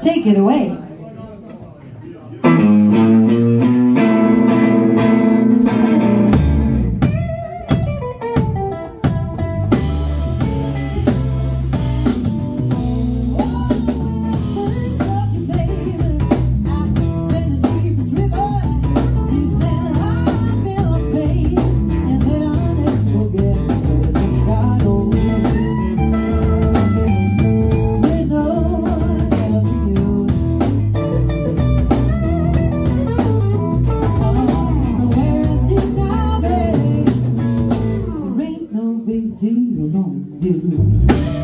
Take it away! Música